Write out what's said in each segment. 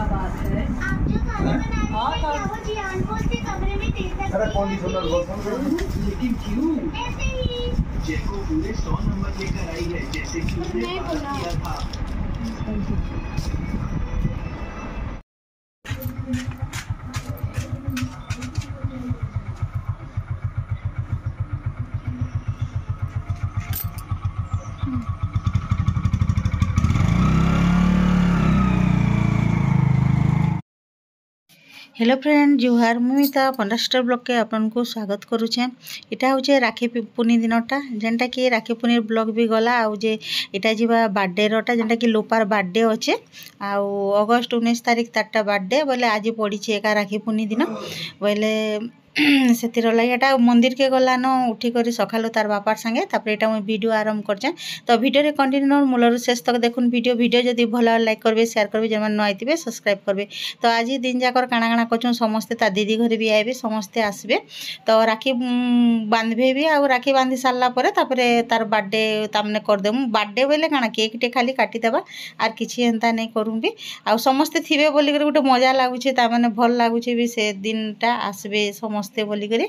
क्या बात है। आप जो खाना बना हाँ, रही हैं क्या वो जियान को उसके कमरे में अरे कंडीशनर बसन लेकिन क्यों? ऐसे जयको पूरे सौ नंबर लेकर आई है जैसे कि उसने। किया था। হ্যালো ফ্রেন্ড জুহার মুমিতা ପଣ୍ଡାଷ୍ଟାର ବ୍ଲଗ୍କେ ଆପଣଙ୍କୁ ସ୍ୱାଗତ କରୁଛେଁ ଇଟା ହଉଛେ ରାକ୍ଷୀ ପୁନି ଦିନଟା ଯେନ୍ଟାକି ରାକ୍ଷୀ ପୁନିର ବ୍ଲଗ୍ ବି ଗଲା ଆଉ ଯେ ଇଟା ଯିବା ବାର୍ଥଡେରଟା ଯେନ୍ଟାକି ଲୋପାର ବାର୍ଥଡେ ଅଛେ ଆଉ ଅଗଷ୍ଟ ଉଣେଇଶ ତାରିଖ ତାରଟା ବାର୍ଥଡେ ବୋଇଲେ ଆଜି ପଡ଼ିଛେ ଏକା ରାକ୍ଷୀ ପୁନି ଦିନ ବୋଇଲେ ସେଥିର ଲାଗି ଏଇଟା ମନ୍ଦିର୍କେ ଗଲାନ ଉଠିକରି ସଖାଲୁ ତାର୍ ବାପାର୍ ସାଙ୍ଗେ ତା'ପରେ ଏଇଟା ମୁଇଁ ଭିଡ଼ିଓ ଆରମ୍ଭ କରିଚେଁ। ତ ଭିଡ଼ିଓରେ କଣ୍ଟିନ୍ୟୁ ମୂଳରୁ ଶେଷ ତକ୍ ଦେଖୁନ୍ ଭିଡ଼ିଓ ଭିଡ଼ିଓ ଯଦି ଭଲ ଲାଇକ୍ କରିବେ ସେୟାର୍ କରିବେ ଯେମାନେ ନୂଆ ଆଇଥିବେ ସବସ୍କ୍ରାଇବ୍ କରିବେ। ତ ଆଜି ଦିନ୍ ଯାକର କାଣା କାଣା କରୁଛୁଁ ସମସ୍ତେ ତା ଦିଦି ଘରେ ବି ଆଇବେ ସମସ୍ତେ ଆସିବେ। ତ ରାକ୍ଷୀ ବାନ୍ଧିବେ ବି ଆଉ ରାକ୍ଷୀ ବାନ୍ଧି ସାରିଲା ପରେ ତାପରେ ତାର୍ ବାର୍ଥଡ଼େ ତାମାନେ କରିଦେମୁ। ବାର୍ଥଡ଼େ ବୋଇଲେ କାଣା କେକ୍ଟେ ଖାଲି କାଟିଦେବା ଆର୍ କିଛି ଏନ୍ତା ନେଇ କରୁଁ ବି। ଆଉ ସମସ୍ତେ ଥିବେ ବୋଲିକରି ଗୋଟେ ମଜା ଲାଗୁଛେ ତାମାନେ ଭଲ୍ ଲାଗୁଛେ ବି ସେ ଦିନଟା ଆସିବେ ସମସ୍ତେ ବୋଲିକରି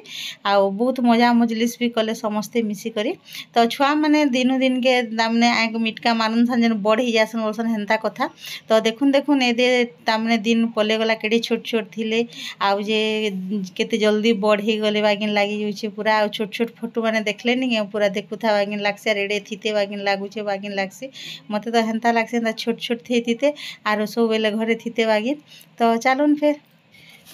ଆଉ ବହୁତ ମଜା ମଜଲିସ୍ ବି କଲେ ସମସ୍ତେ ମିଶିକରି। ତ ଛୁଆମାନେ ଦିନୁ ଦିନକେ ତାମାନେ ଆଗ ମିଟକା ମାନୁଥାନ୍ ଯେନ୍ ବଡ଼ ହେଇଯାସନ୍ ବୋଲସନ୍ ହେନ୍ତା କଥା। ତ ଦେଖୁନ୍ ଦେଖୁନ୍ ଏଦେ ତାମାନେ ଦିନ ପଲେଇଗଲା କେଡ଼େ ଛୋଟ ଛୋଟ ଥିଲେ ଆଉ ଯେ କେତେ ଜଲ୍ଦି ବଡ଼ ହେଇଗଲେ ବାଗିନ୍ ଲାଗିଯାଉଛେ ପୁରା ଆଉ ଛୋଟ ଛୋଟ ଫଟୋମାନେ ଦେଖିଲେ ନି କେଁ ପୁରା ଦେଖୁଥା ବାଗିନ୍ ଲାଗ୍ସି ଆର୍ ଏଡ଼େ ଥିତେ ବାଗିନ୍ ଲାଗୁଛେ ବାଗିନ୍ ଲାଗ୍ସି। ମତେ ତ ହେନ୍ତା ଲାଗ୍ସି ହେନ୍ତା ଛୋଟ ଛୋଟ ଥିତେ ଆରୁ ସବୁବେଲେ ଘରେ ଥିତେ ବାଗିନ୍। ତ ଚାଲୁନ୍ ଫେର୍।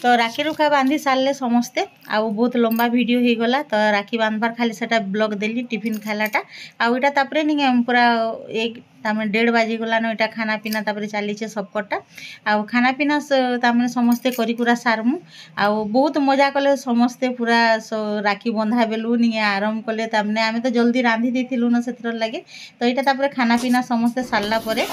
ତ ରାକ୍ଷୀ ରୁଖା ବାନ୍ଧି ସାରିଲେ ସମସ୍ତେ ଆଉ ବହୁତ ଲମ୍ବା ଭିଡ଼ିଓ ହେଇଗଲା ତ ରାକ୍ଷୀ ବାନ୍ଧବାର ଖାଲି ସେଟା ବ୍ଲଗ୍ ଦେଲି ଟିଫିନ୍ ଖାଇଲାଟା ଆଉ ଏଇଟା ତାପରେ ନି କେଁ ପୁରା ଏକ ତାମାନେ ଡେଢ଼ ବାଜିଗଲାନ ଏଇଟା ଖାନା ପିନା ତାପରେ ଚାଲିଛେ ସବକଟା ଆଉ ଖାନା ପିନା ସ- ତାମାନେ ସମସ୍ତେ କରି କୁରା ସାରମୁ ଆଉ ବହୁତ ମଜା କଲେ ସମସ୍ତେ ପୁରା ସ- ରାକ୍ଷୀ ବନ୍ଧା ବେଲୁ ନିକେ ଆରମ୍ଭ କଲେ ତାମାନେ ଆମେ ତ ଜଲ୍ଦି ରାନ୍ଧି ଦେଇଥିଲୁ ନା ସେଥିର ଲାଗି ତ ଏଇଟା ତାପରେ ଖାନା ପିନା ସମସ୍ତେ ସାରିଲା ପରେ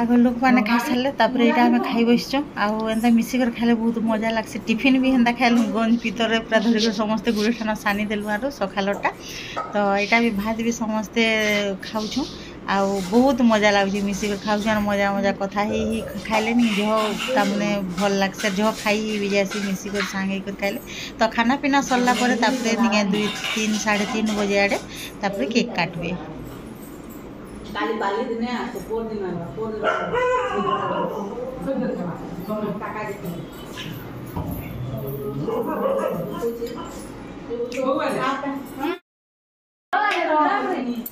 আগৰ লোক মানে খাই চালে তাৰপৰা এতিয়া আমি খাই বহিছোঁ আৰু এনেকৈ মিছিকৰ খাইলে বহুত মজা লাগিছে টিফিন বি সেনেকৈ খাইলোঁ গঞ্জ পিতৰে পৰা ধৰি কৰি সমস্তে গুড়ি খানা চানি দিলোঁ আৰু চখালৰটা তো এতিয়া আমি ভাত বি সমস্তে খাওঁ ଆଉ ବହୁତ ମଜା ଲାଗୁଛି ମିଶିକରି ଖାଉଛୁ ଆଉ ମଜା ମଜା କଥା ହେଇ ହେଇ ଖାଇଲେ ନି ଜହ ତାମାନେ ଭଲ ଲାଗ୍ସି ଜହ ଖାଇ ବି ଯାଏସି ମିଶିକରି ସାଙ୍ଗ ହେଇକରି ଖାଇଲେ। ତ ଖାନା ପିନା ସରିଲା ପରେ ତାପରେ ନିକେ ଦୁଇ ତିନି ସାଢ଼େ ତିନି ବଜେ ଆଡ଼େ ତାପରେ କେକ୍ କାଟବେ।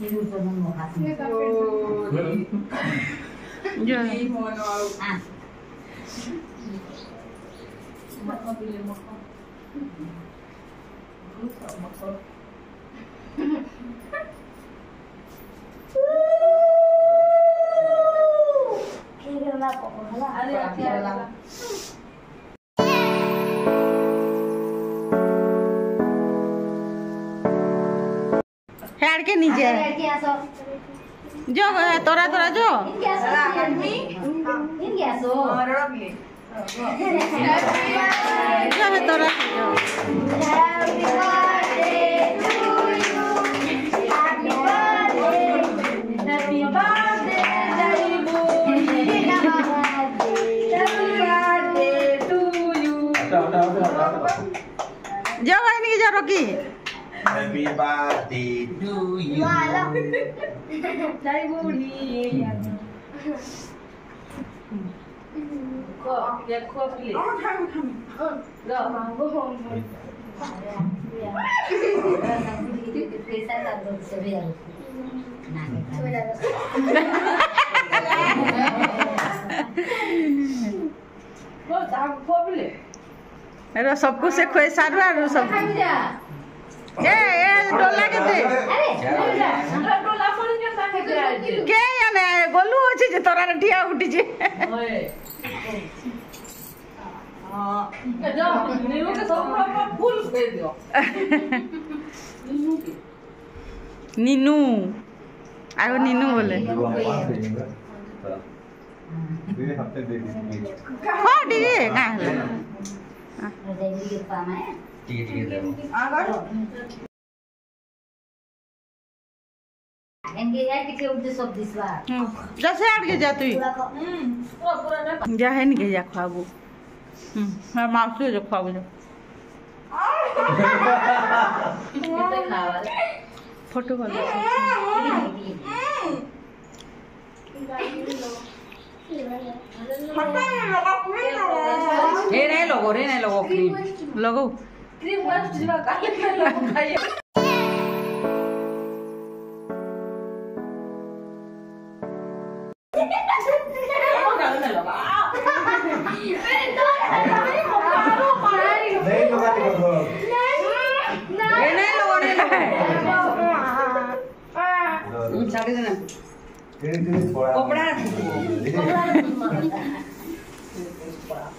Sinunod mo kasi. Hindi mo ano. Ah. Ba't mabili mo ko? Gusto mo ko. Kaya na. Ano yung kaya lang? হেয়ার কে নিচে জো তোরা তোরা জো তোরা যাও বাইনি যাও Rocky. Happy birthday to you. Dai buoni. Ya kau pilih. Oh, kami kami. Lo mangga hong. Ya. Kita tak sebeli. Nah, sudah. Lo tak kau pilih. मेरा सब कुछ खुए सारू आरू सब ए ए डोला केते डोला फ़ोन के साथे के याने गोलू अछि जे तोरा रटिया उठि जे ओए हाँ जा नीलू के सब प्रॉपर फुल दे दियो नीनू आयो नीनू बोले हाँ ठीक है कहाँ है नहीं जा खाबू हम्म। मैं माउस जो खाबू जो फ़ोटो कर रे नहीं लोगो रे नहीं लोगो क्रीम लगो नहीं लगा के बोलो रे नहीं लोगो रे लोगो। छाड़ी देना धीरे धीरे थोड़ा कपड़ा कपड़ा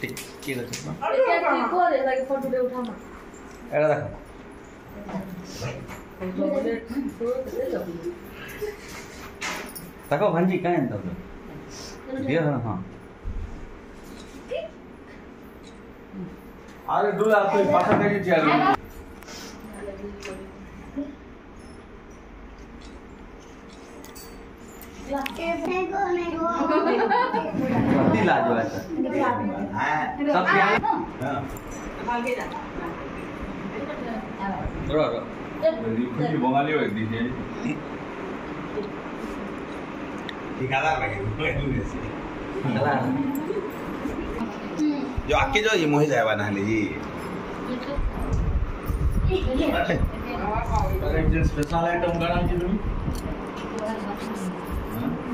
ठीक है देखो भांजी काय ಅಂತ दिया है हाँ। अरे दूर आप तो पासा कर चिया लाजो ऐसा सब क्या हाँ रो रो खुशी बंगाली हो दीजिए ठिकादार लगे जो आके जो ये मोहे जाएगा ना जी जे स्पेशल आइटम करा की तुम